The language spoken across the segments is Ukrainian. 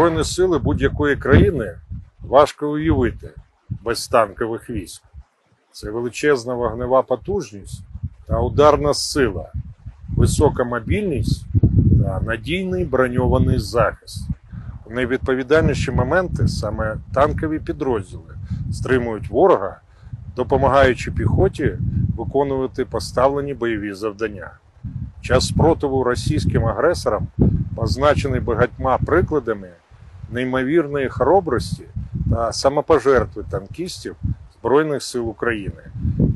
Збройні сили будь-якої країни важко уявити без танкових військ. Це величезна вогнева потужність та ударна сила, висока мобільність та надійний броньований захист. У найвідповідальніші моменти саме танкові підрозділи стримують ворога, допомагаючи піхоті виконувати поставлені бойові завдання. Час спротиву російським агресорам позначений багатьма прикладами неймовірної хоробрості та самопожертви танкістів Збройних сил України,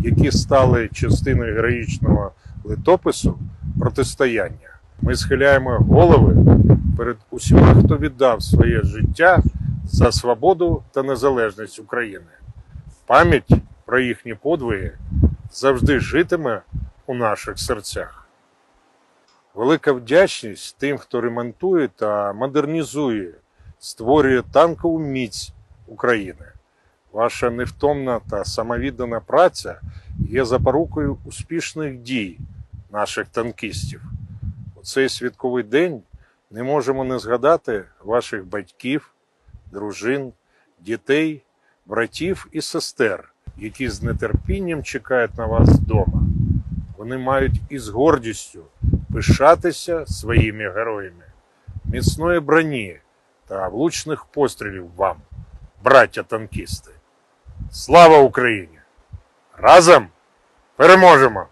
які стали частиною героїчного литопису протистояння. Ми схиляємо голови перед усіма, хто віддав своє життя за свободу та незалежність України. Пам'ять про їхні подвиги завжди житиме у наших серцях. Велика вдячність тим, хто ремонтує та модернізує, створює танкову міць України. Ваша невтомна та самовіддана праця є запорукою успішних дій наших танкістів. У цей святковий день не можемо не згадати ваших батьків, дружин, дітей, братів і сестер, які з нетерпінням чекають на вас вдома. Вони мають із гордістю пишатися своїми героями, міцної броні та влучних пострілів вам, браття танкісти. Слава Україні! Разом переможемо!